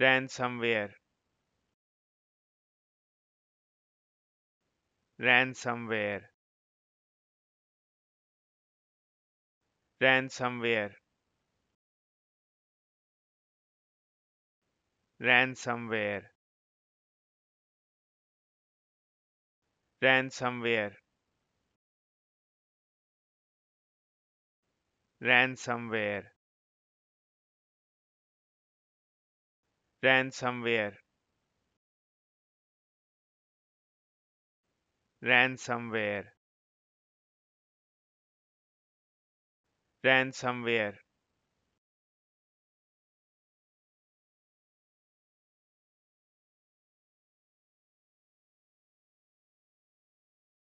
ransomware ransomware ransomware ransomware ransomware ransomware ransomware ransomware ransomware